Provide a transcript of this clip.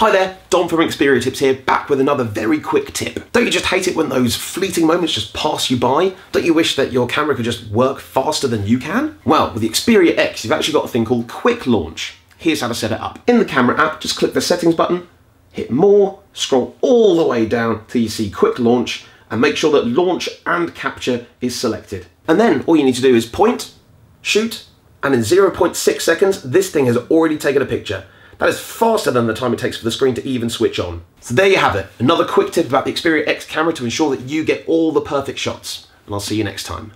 Hi there, Dom from Xperia Tips here, back with another very quick tip. Don't you just hate it when those fleeting moments just pass you by? Don't you wish that your camera could just work faster than you can? Well, with the Xperia X, you've actually got a thing called Quick Launch. Here's how to set it up. In the camera app, just click the settings button, hit more, scroll all the way down till you see Quick Launch, and make sure that launch and capture is selected. And then all you need to do is point, shoot, and in 0.6 seconds, this thing has already taken a picture. That is faster than the time it takes for the screen to even switch on. So there you have it, another quick tip about the Xperia X camera to ensure that you get all the perfect shots. And I'll see you next time.